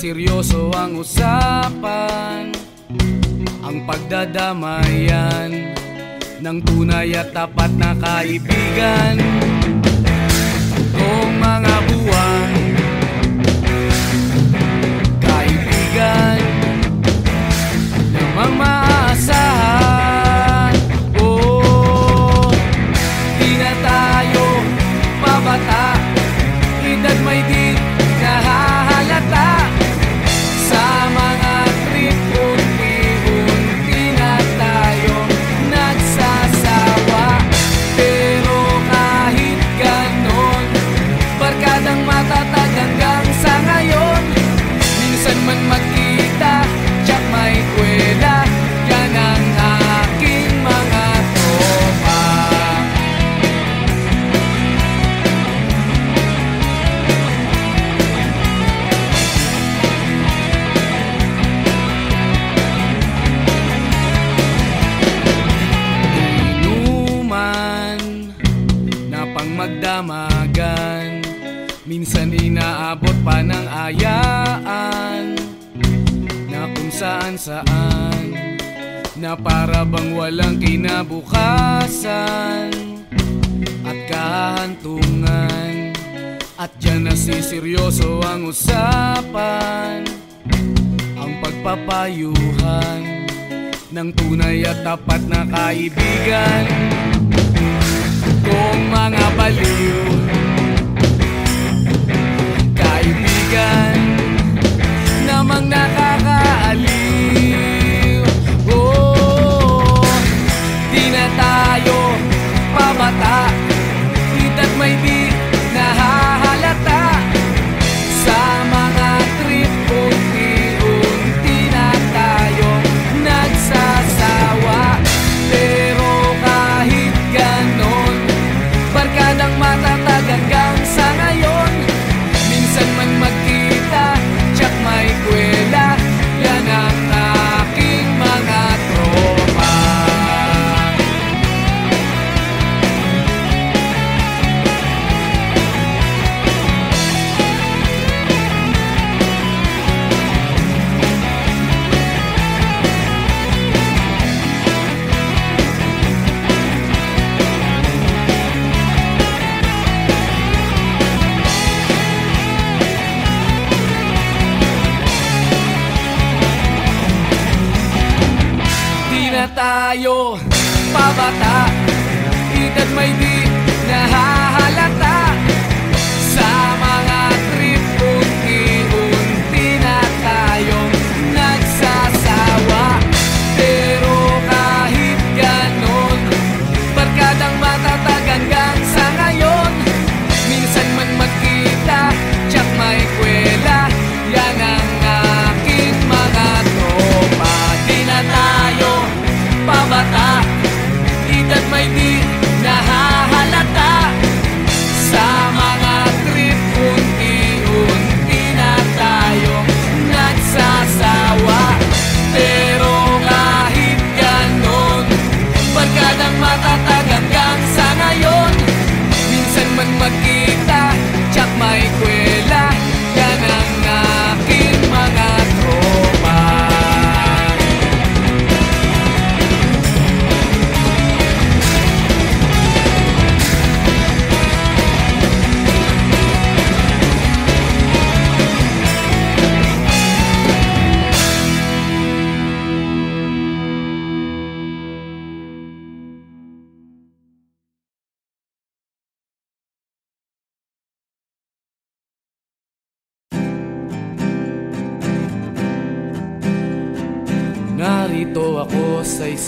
seryoso ang usapan Ang pagdadamayan Ng tunay at tapat na kaibigan. Kung mga buwan Kaibigan Na mamaasahan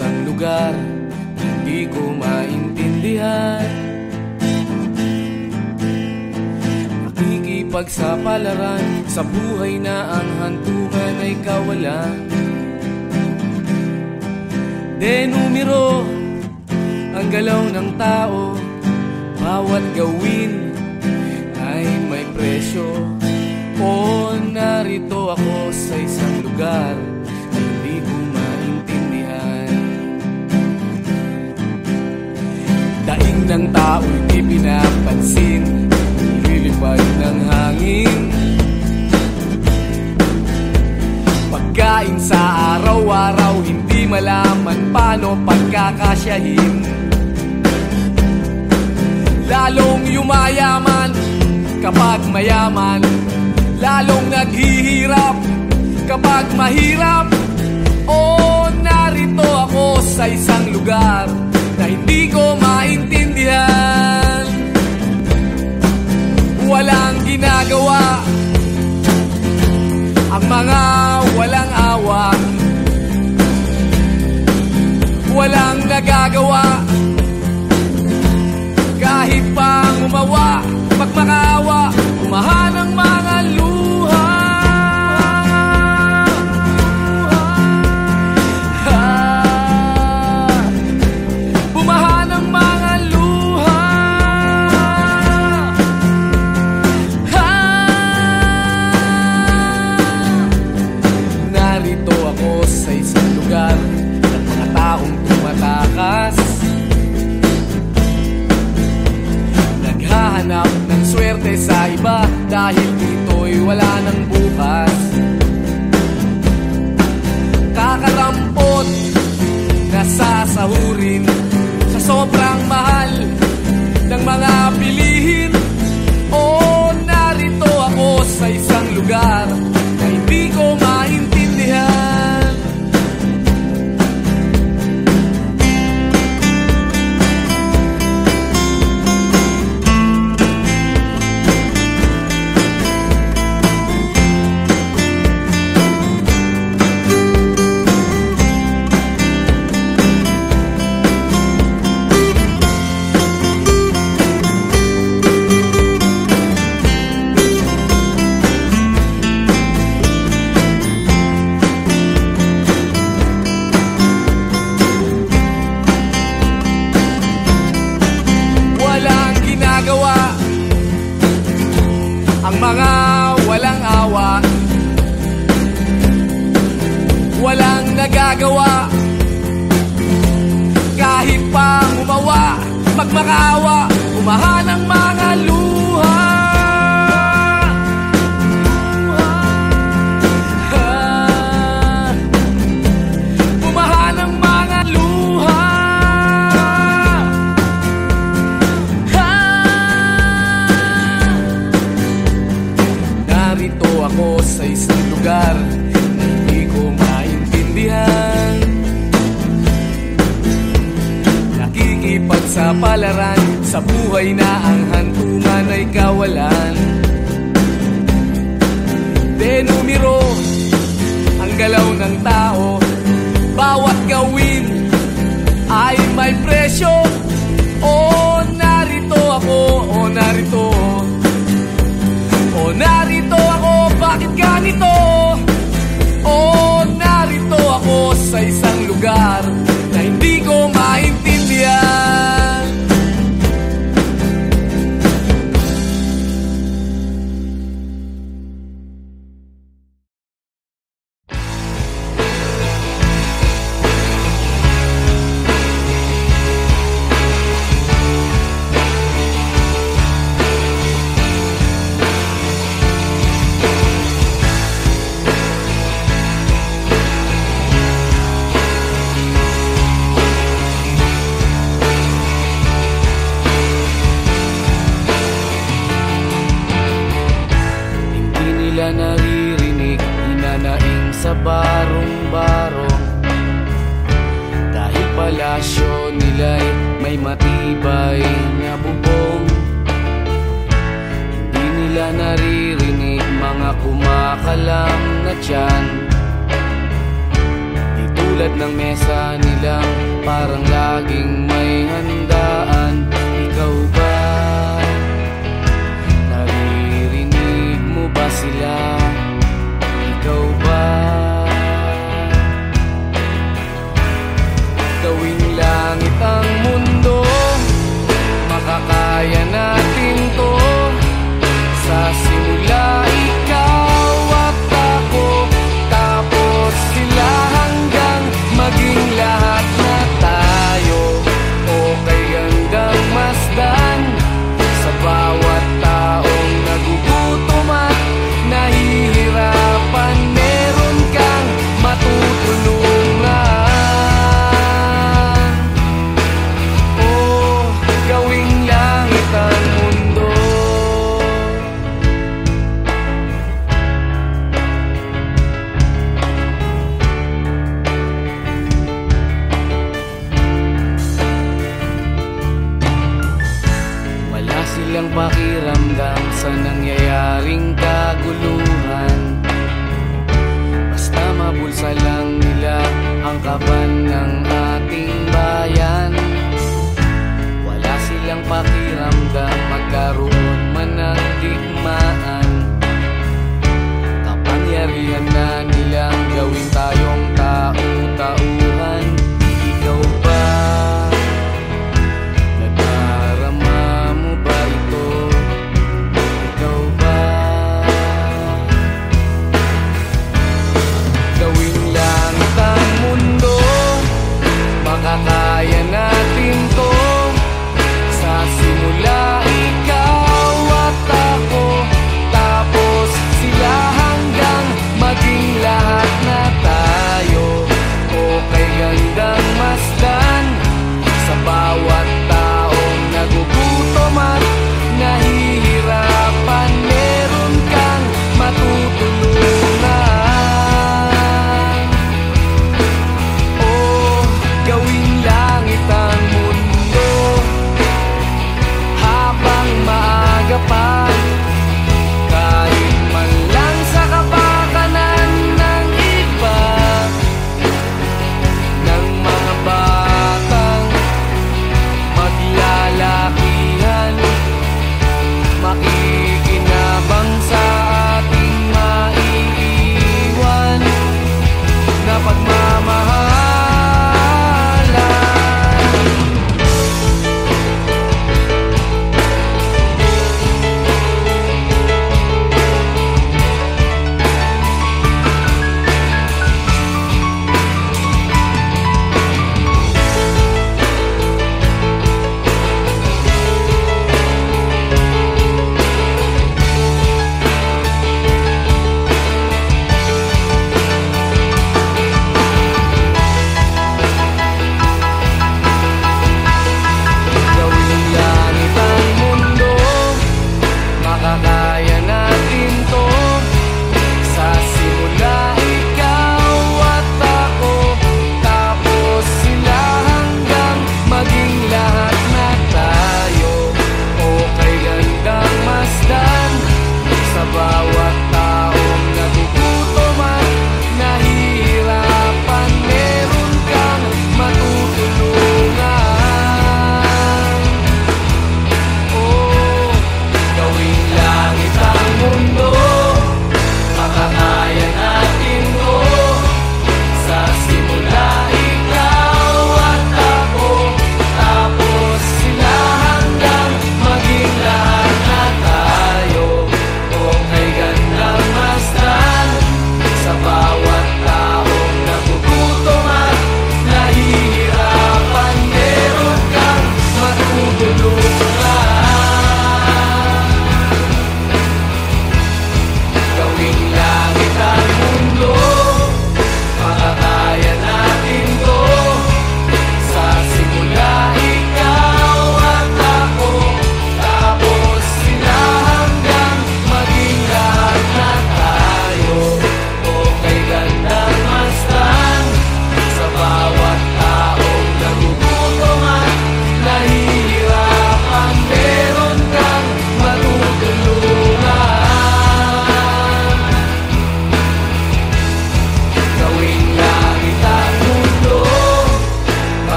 isang lugar Hindi ko maintindihan. Nakikipagsapalaran Sa buhay na ang hantungan ay kawalan. Denumero Ang galaw ng tao Bawat gawin Ay may presyo. O narito ako sa isang lugar. ng tao'y di pinapansin Nililipad ng hangin. Pagkain sa araw-araw Hindi malaman paano pagkakasyahin. Lalong yumayaman kapag mayaman. Lalong naghihirap kapag mahirap.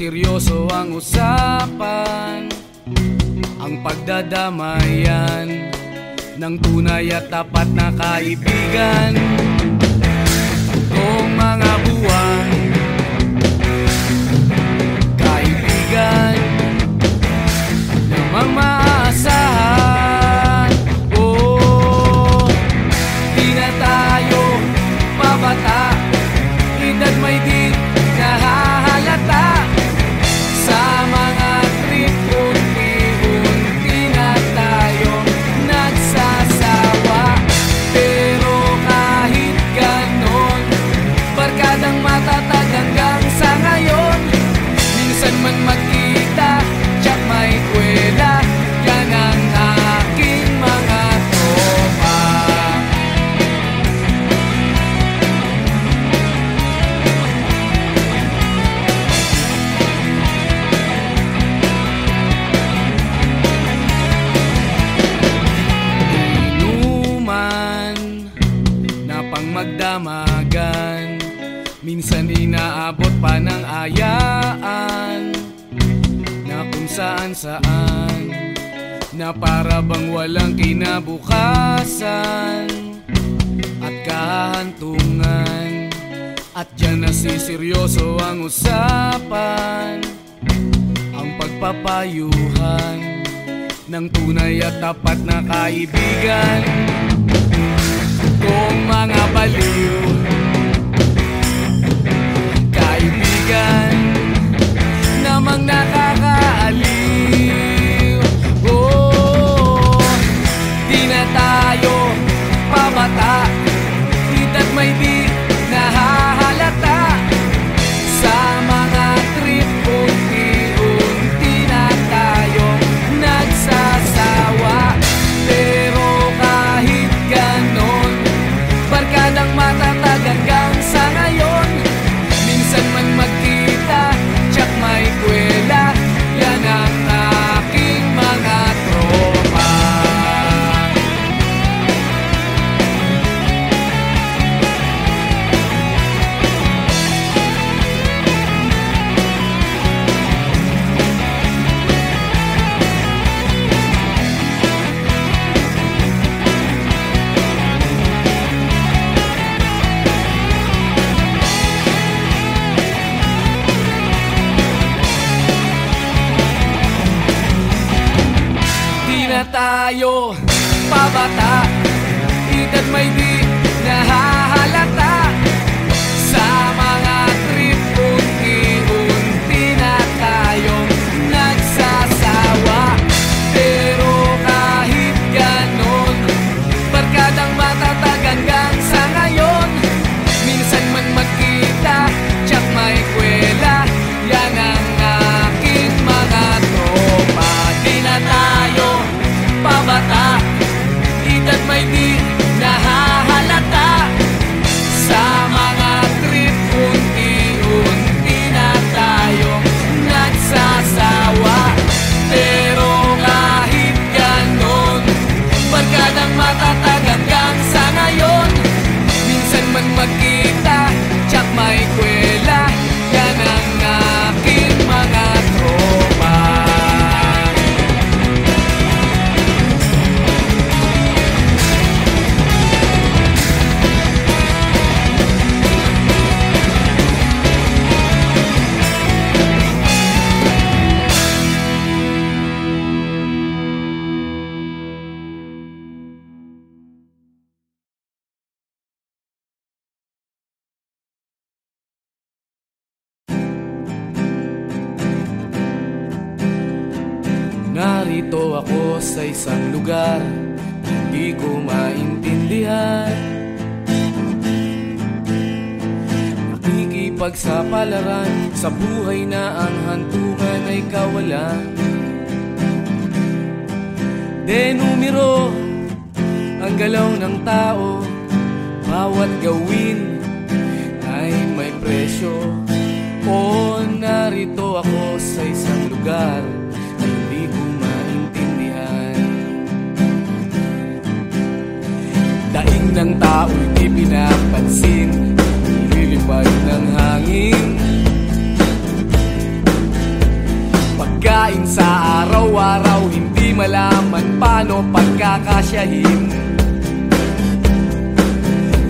seryoso ang usapan Ang pagdadamayan Ng tunay at tapat na kaibigan. Kung mga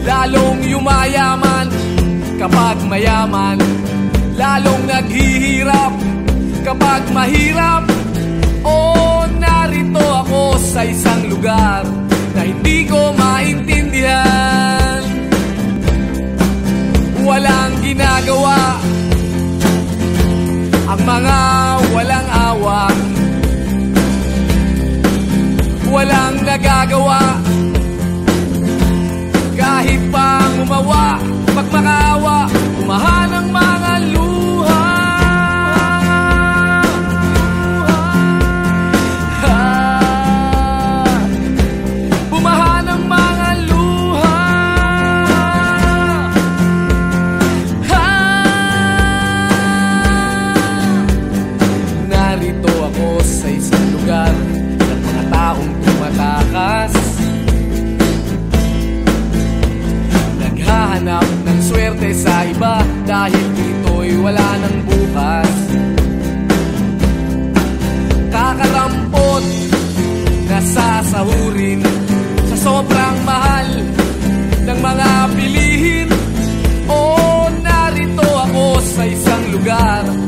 Lalong yumayaman kapag mayaman. Lalong naghihirap kapag mahirap. O oh, narito ako sa isang lugar Na hindi ko maintindihan. Walang ginagawa. Ang mga walang awang walang nagagawa. Kahit pang umawa, pagmakaawa, umahan ang mga lupa sa iba Dahil dito'y wala ng bukas. Kakarampot Nasasahurin Sa sobrang mahal Ng mga bilihin. Oo, narito ako sa isang lugar.